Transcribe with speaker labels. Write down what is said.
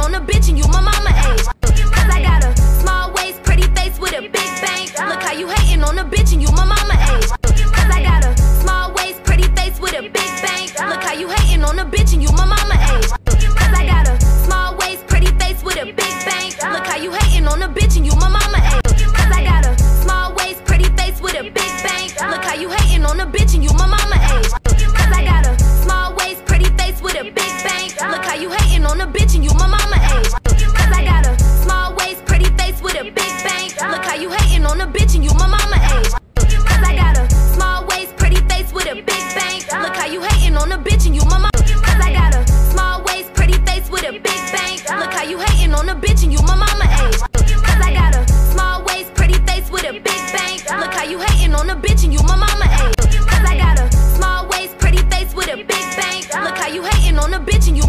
Speaker 1: On a bitch and you my mama age. Cause I got a small waist, pretty face with a big bang. Look how you hating on a bitch and you my mama age. Cause I got a small waist, pretty face with a big bang. Look how you hating on a bitch and you my mama age. Cause I got a small waist, pretty face with a big bang. Look how you hating on a bitch and you my mama age. On a bitch and you my mama age. Cause I got a small waist, pretty face with a big bang. Look how you hating on a bitch and you my mama age. Cause I got a small waist, pretty face with a big bang. Look how you hating on a bitch and you my mama. Cause I got a small waist, pretty face with a big bang. Look how you hating on a bitch and you my mama age. Cause I got a small waist, pretty face with a big bang. Look how you hating on a bitch and you my mama age. Cause I got a small waist, pretty face with a big bang. Look how you hating on a bitch and you